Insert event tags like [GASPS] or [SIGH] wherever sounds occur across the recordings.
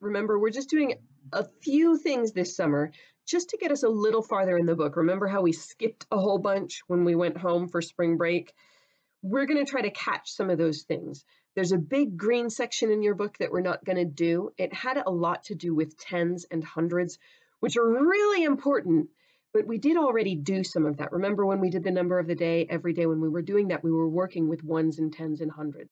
remember we're just doing a few things this summer just to get us a little farther in the book. Remember how we skipped a whole bunch when we went home for spring break? We're going to try to catch some of those things. There's a big green section in your book that we're not going to do. It had a lot to do with tens and hundreds, which are really important, but we did already do some of that. Remember when we did the number of the day every day when we were doing that, we were working with ones and tens and hundreds.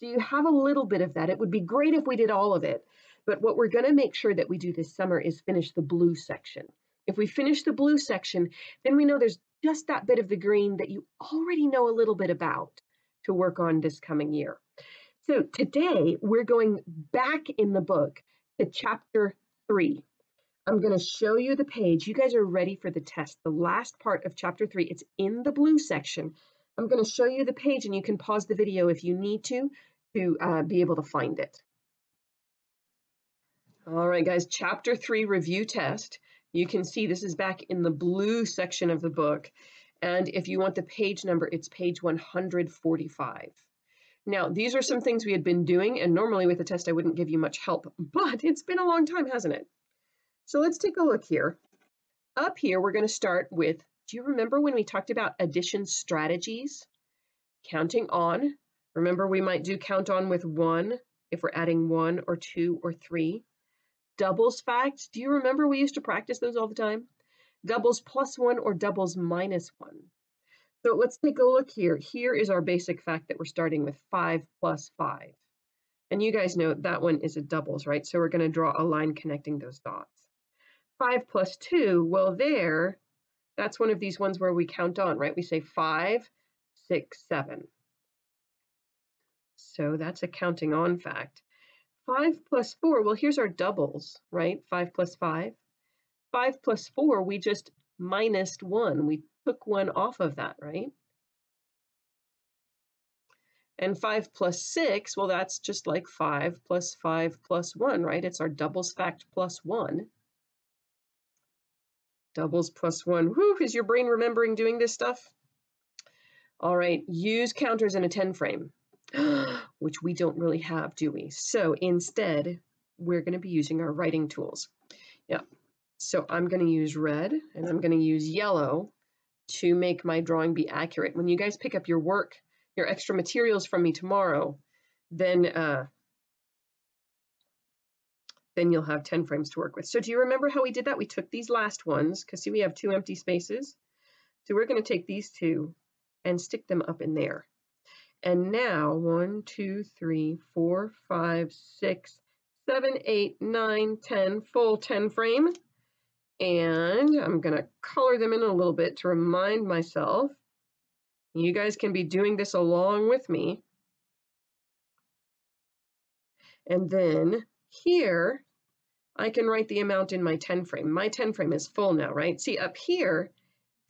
So you have a little bit of that. It would be great if we did all of it. But what we're going to make sure that we do this summer is finish the blue section. If we finish the blue section, then we know there's just that bit of the green that you already know a little bit about to work on this coming year. So today we're going back in the book to chapter three. I'm going to show you the page. You guys are ready for the test. The last part of chapter three, it's in the blue section. I'm going to show you the page and you can pause the video if you need to to uh, be able to find it. All right, guys, chapter three review test. You can see this is back in the blue section of the book. And if you want the page number, it's page 145. Now, these are some things we had been doing, and normally with a test, I wouldn't give you much help, [LAUGHS] but it's been a long time, hasn't it? So let's take a look here. Up here, we're going to start with, do you remember when we talked about addition strategies? Counting on. Remember, we might do count on with one if we're adding one or two or three. Doubles facts. Do you remember we used to practice those all the time? Doubles plus one or doubles minus one. So let's take a look here. Here is our basic fact that we're starting with 5 plus 5. And you guys know that one is a doubles, right? So we're going to draw a line connecting those dots. 5 plus 2, well there, that's one of these ones where we count on, right? We say five, six, seven. So that's a counting on fact. 5 plus 4, well, here's our doubles, right? 5 plus 5. 5 plus 4, we just minus 1. We took 1 off of that, right? And 5 plus 6, well, that's just like 5 plus 5 plus 1, right? It's our doubles fact plus 1. Doubles plus 1. Whew, is your brain remembering doing this stuff? All right, use counters in a 10 frame. [GASPS] which we don't really have, do we? So instead, we're going to be using our writing tools. Yeah, so I'm going to use red and I'm going to use yellow to make my drawing be accurate. When you guys pick up your work, your extra materials from me tomorrow, then uh, then you'll have 10 frames to work with. So do you remember how we did that? We took these last ones, because see we have two empty spaces. So we're going to take these two and stick them up in there. And now one, two, three, four, five, six, seven, eight, nine, ten, full 10 frame. And I'm going to color them in a little bit to remind myself. You guys can be doing this along with me. And then here, I can write the amount in my 10 frame. My 10 frame is full now, right? See, up here,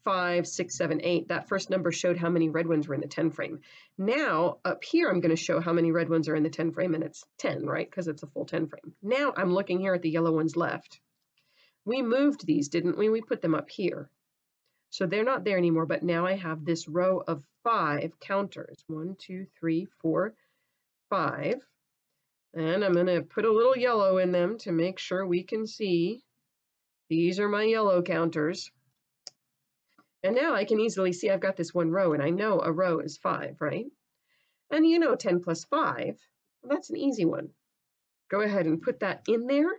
five, six, seven, eight, that first number showed how many red ones were in the 10 frame. Now up here, I'm going to show how many red ones are in the 10 frame and it's 10, right? Because it's a full 10 frame. Now I'm looking here at the yellow ones left. We moved these, didn't we? We put them up here. So they're not there anymore, but now I have this row of five counters. One, two, three, four, five. And I'm going to put a little yellow in them to make sure we can see. These are my yellow counters. And now I can easily see I've got this one row, and I know a row is 5, right? And you know 10 plus 5, well, that's an easy one. Go ahead and put that in there.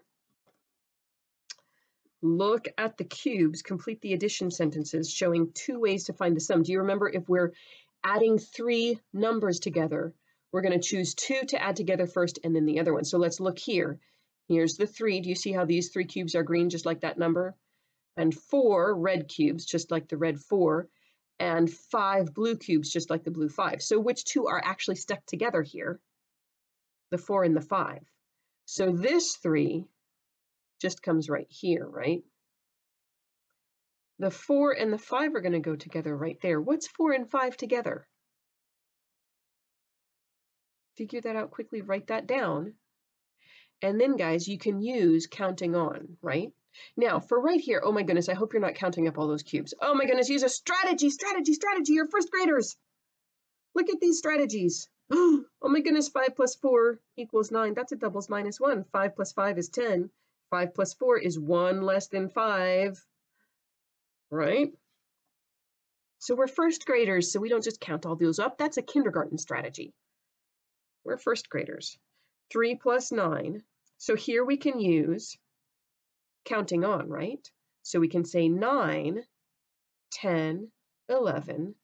Look at the cubes, complete the addition sentences showing two ways to find the sum. Do you remember if we're adding three numbers together, we're going to choose two to add together first and then the other one. So let's look here. Here's the three. Do you see how these three cubes are green just like that number? And four red cubes, just like the red four, and five blue cubes, just like the blue five. So which two are actually stuck together here? The four and the five. So this three just comes right here, right? The four and the five are going to go together right there. What's four and five together? Figure that out quickly, write that down. And then, guys, you can use counting on, right? Now, for right here, oh my goodness, I hope you're not counting up all those cubes. Oh my goodness, use a strategy, strategy, strategy, you're first graders. Look at these strategies. [GASPS] oh my goodness, 5 plus 4 equals 9. That's a doubles minus 1. 5 plus 5 is 10. 5 plus 4 is 1 less than 5. Right? So we're first graders, so we don't just count all those up. That's a kindergarten strategy. We're first graders. 3 plus 9. So here we can use counting on, right? So we can say 9, 10, 11.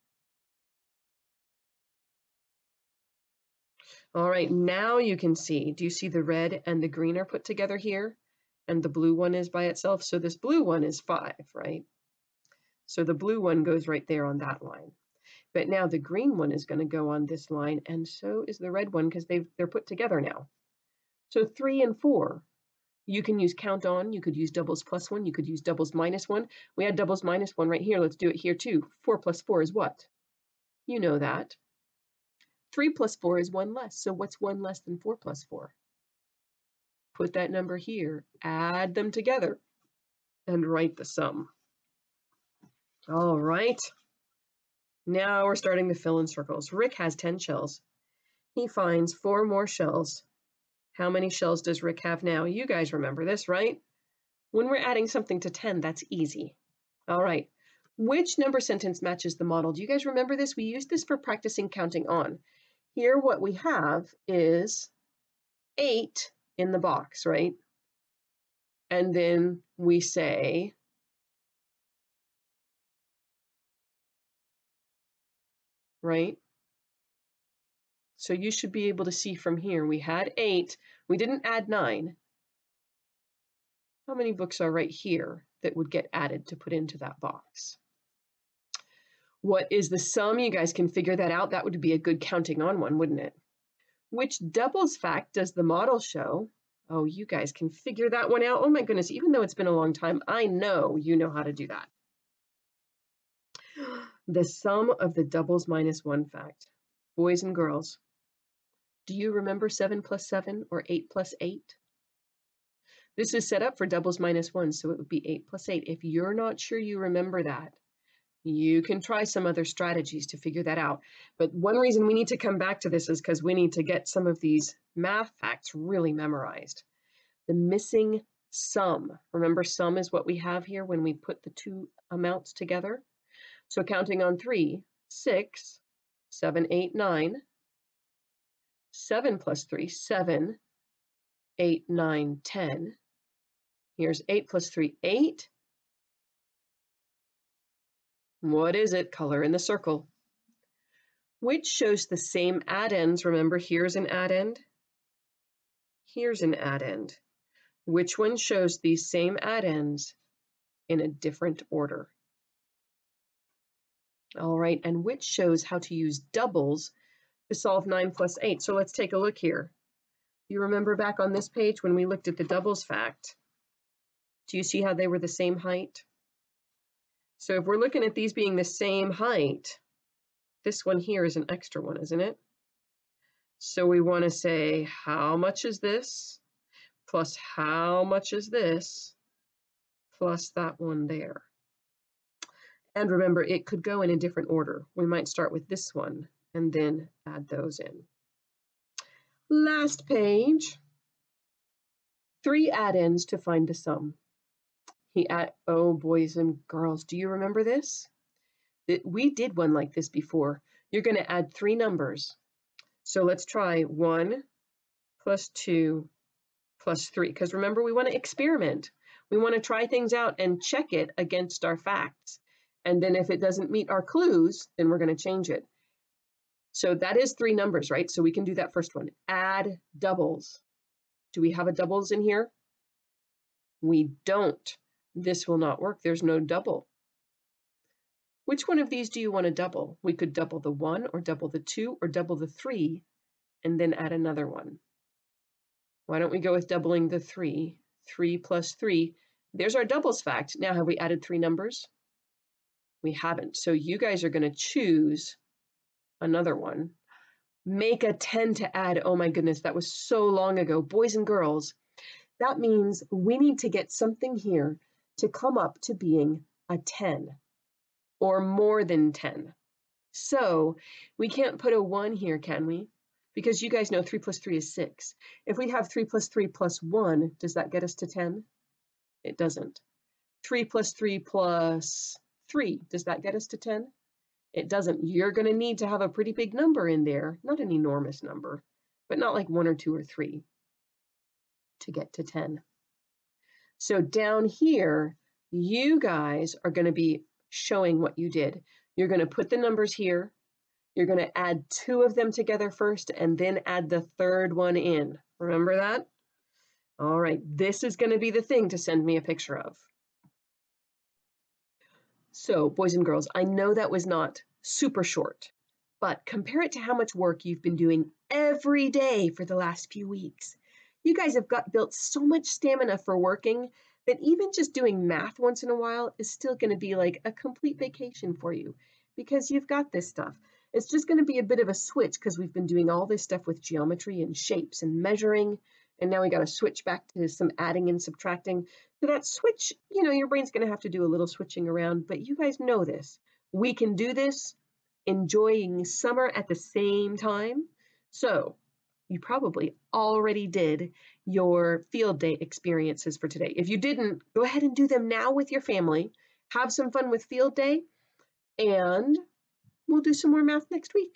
All right, now you can see, do you see the red and the green are put together here? And the blue one is by itself. So this blue one is 5, right? So the blue one goes right there on that line. But now the green one is going to go on this line, and so is the red one because they're put together now. So three and four, you can use count on, you could use doubles plus one, you could use doubles minus one. We had doubles minus one right here. Let's do it here too. Four plus four is what? You know that. Three plus four is one less. So what's one less than four plus four? Put that number here, add them together, and write the sum. All right. Now we're starting to fill in circles. Rick has 10 shells. He finds four more shells. How many shells does Rick have now? You guys remember this, right? When we're adding something to 10, that's easy. All right. Which number sentence matches the model? Do you guys remember this? We used this for practicing counting on. Here what we have is 8 in the box, right? And then we say right? So you should be able to see from here, we had eight, we didn't add nine. How many books are right here that would get added to put into that box? What is the sum? You guys can figure that out. That would be a good counting on one, wouldn't it? Which doubles fact does the model show? Oh, you guys can figure that one out. Oh my goodness, even though it's been a long time, I know you know how to do that [GASPS] the sum of the doubles minus one fact. Boys and girls, do you remember 7 plus 7 or 8 plus 8? This is set up for doubles minus 1, so it would be 8 plus 8. If you're not sure you remember that, you can try some other strategies to figure that out. But one reason we need to come back to this is because we need to get some of these math facts really memorized. The missing sum. Remember, sum is what we have here when we put the two amounts together. So counting on three, six, seven, eight, nine, seven plus three, seven, eight, nine, ten. Here's eight plus three, eight. What is it? Color in the circle. Which shows the same addends. Remember, here's an addend. Here's an addend. Which one shows these same addends in a different order? All right, and which shows how to use doubles to solve 9 plus 8. So let's take a look here. You remember back on this page when we looked at the doubles fact? Do you see how they were the same height? So if we're looking at these being the same height, this one here is an extra one, isn't it? So we want to say, how much is this? Plus how much is this? Plus that one there. And remember, it could go in a different order. We might start with this one and then add those in. Last page, three addends to find the sum. He add, oh, boys and girls, do you remember this? We did one like this before. You're going to add three numbers. So let's try 1 plus 2 plus 3. Because remember, we want to experiment. We want to try things out and check it against our facts. And then if it doesn't meet our clues, then we're going to change it. So that is three numbers, right? So we can do that first one. Add doubles. Do we have a doubles in here? We don't. This will not work. There's no double. Which one of these do you want to double? We could double the one or double the two or double the three and then add another one. Why don't we go with doubling the three? Three plus three. There's our doubles fact. Now have we added three numbers? We haven't. So you guys are going to choose another one. Make a 10 to add. Oh my goodness, that was so long ago. Boys and girls, that means we need to get something here to come up to being a 10 or more than 10. So we can't put a 1 here, can we? because you guys know 3 plus 3 is 6. If we have 3 plus 3 plus 1, does that get us to 10? It doesn't. 3 plus 3 plus 3, does that get us to 10? It doesn't. You're going to need to have a pretty big number in there, not an enormous number, but not like 1 or 2 or 3 to get to 10. So down here, you guys are going to be showing what you did. You're going to put the numbers here. You're going to add two of them together first and then add the third one in. Remember that? All right, this is going to be the thing to send me a picture of. So, boys and girls, I know that was not super short, but compare it to how much work you've been doing every day for the last few weeks. You guys have got built so much stamina for working that even just doing math once in a while is still going to be like a complete vacation for you because you've got this stuff. It's just going to be a bit of a switch because we've been doing all this stuff with geometry and shapes and measuring, and now we got to switch back to some adding and subtracting. So that switch, you know, your brain's going to have to do a little switching around, but you guys know this. We can do this enjoying summer at the same time. So you probably already did your field day experiences for today. If you didn't, go ahead and do them now with your family. Have some fun with field day, and we'll do some more math next week.